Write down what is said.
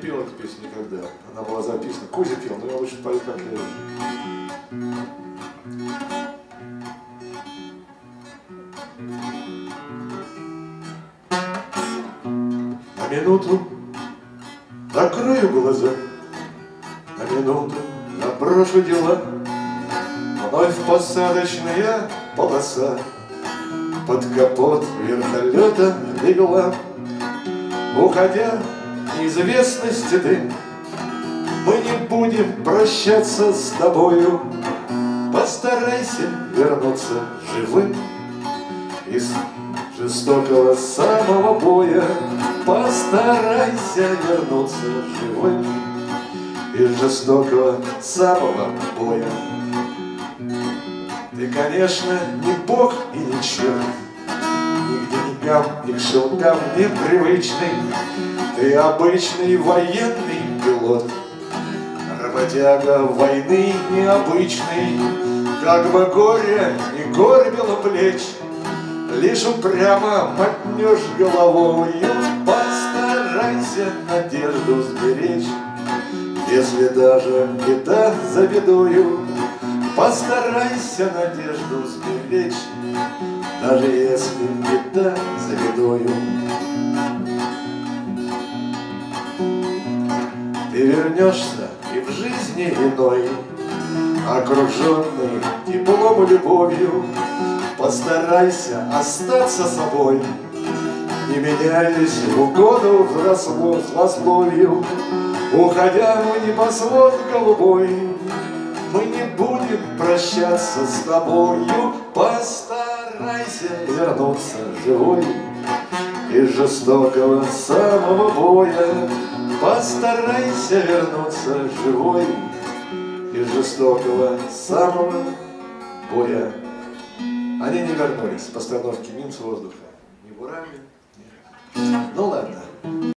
песню никогда. Она была записана. Кузя пел, но я лучше пою, как я. На минуту закрою глаза, На минуту наброшу дела, Вновь посадочная полоса Под капот вертолета легла. Уходя, неизвестности дым, Мы не будем прощаться с тобою. Постарайся вернуться живым Из жестокого самого боя. Постарайся вернуться живым Из жестокого самого боя. Ты, конечно, не бог и не черт, Ни к деньгам, ни к шелкам непривычный, Ты обычный военный пилот, Работяга войны необычный, Как бы горе не горбило плеч, Лишь упрямо мотнешь головою, Постарайся надежду сберечь, Если даже беда за бедою, Постарайся надежду сберечь, Даже если беда за бедою. Вернешься и в жизни иной, Окруженный теплом и любовью, Постарайся остаться собой, Не меняясь в угоду злословию. Уходя в небосвод голубой, Мы не будем прощаться с тобою, Постарайся вернуться живой Из жестокого самого боя. Постарайся вернуться живой Из жестокого самого боя. Они не вернулись с постановки Минц воздуха. Ни бурами, ни... Ну ладно.